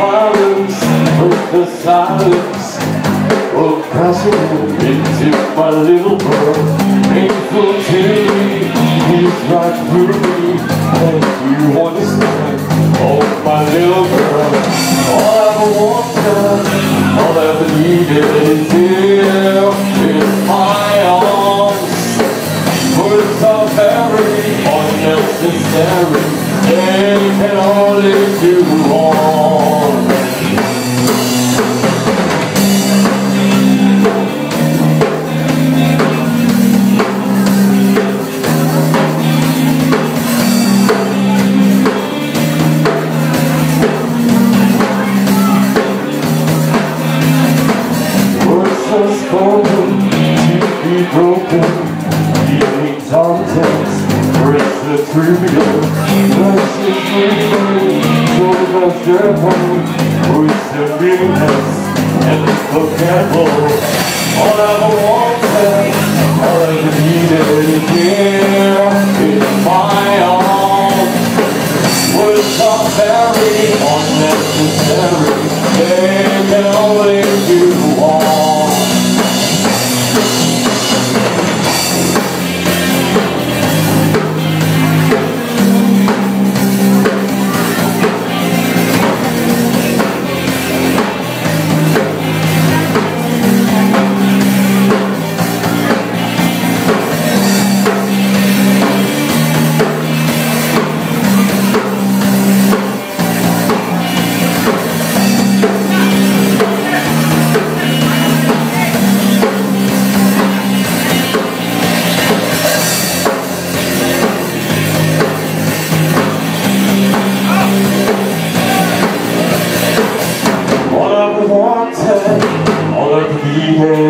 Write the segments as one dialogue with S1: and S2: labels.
S1: violence With the silence. Of passion Into my little world. Painful tyranny Is right through me. And you understand Oh my little girl. All I ever wanted All I ever needed Is you In my arms. Words are very Honest and staring And can only do one broken Feelings on tense Breaks the trivial Mercy free Shows us their home Puts the meaningless And the forgettable All I wanted All I needed is here In my arms Words are very unnecessary They can only do harm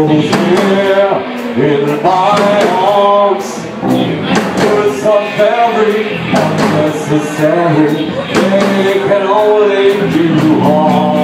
S1: here in my arms unnecessary. They can only do